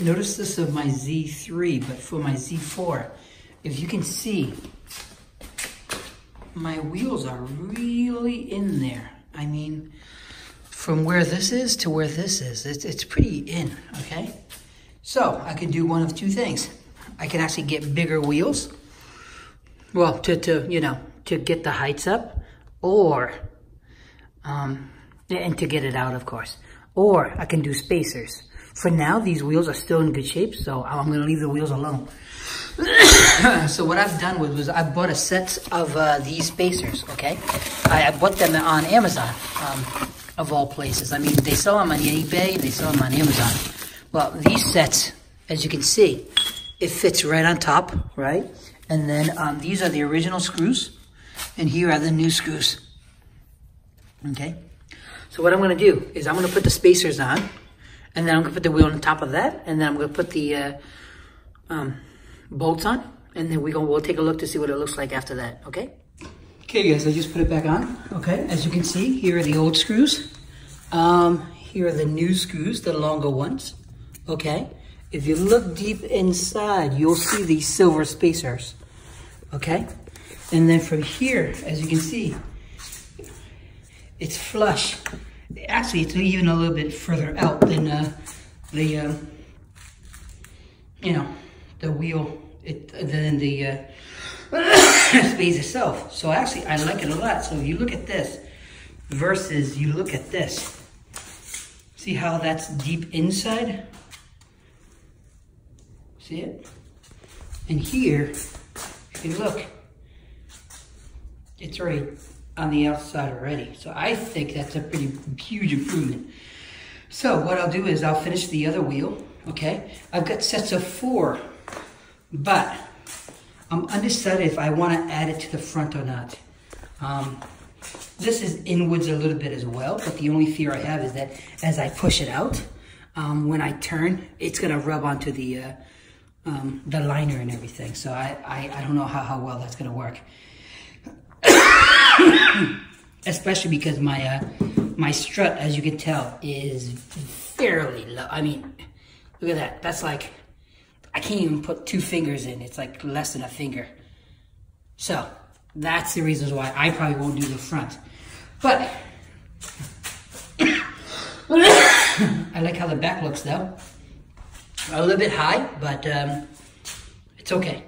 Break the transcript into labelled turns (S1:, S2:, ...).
S1: notice this of my Z3, but for my Z4, if you can see, my wheels are really in there. I mean, from where this is to where this is, it's, it's pretty in, okay? So I can do one of two things. I can actually get bigger wheels, well, to, to you know, to get the heights up, or, um, and to get it out, of course. Or I can do spacers. For now, these wheels are still in good shape, so I'm gonna leave the wheels alone. so what I've done was, was I bought a set of uh, these spacers, okay? I, I, bought them on Amazon, um, of all places. I mean, they sell them on eBay, they sell them on Amazon. Well, these sets, as you can see, it fits right on top, right? And then um, these are the original screws, and here are the new screws, okay? So what I'm gonna do is I'm gonna put the spacers on, and then I'm gonna put the wheel on top of that, and then I'm gonna put the uh, um, bolts on, and then we go, we'll take a look to see what it looks like after that, okay? Okay guys, I just put it back on, okay? As you can see, here are the old screws. Um, here are the new screws, the longer ones, okay? If you look deep inside, you'll see these silver spacers, okay? And then from here, as you can see, it's flush. Actually, it's even a little bit further out than uh, the, uh, you know, the wheel, it, than the uh, space itself. So actually, I like it a lot. So you look at this versus you look at this. See how that's deep inside? See it? And here, if you look, it's right on the outside already. So I think that's a pretty huge improvement. So what I'll do is I'll finish the other wheel, okay? I've got sets of four, but I'm undecided if I want to add it to the front or not. Um, this is inwards a little bit as well, but the only fear I have is that as I push it out, um, when I turn, it's gonna rub onto the uh, um, the liner and everything. So I, I, I don't know how, how well that's gonna work. Especially because my uh, my strut, as you can tell, is fairly low. I mean, look at that. That's like, I can't even put two fingers in. It's like less than a finger. So that's the reasons why I probably won't do the front. But I like how the back looks though. A little bit high, but um, it's okay.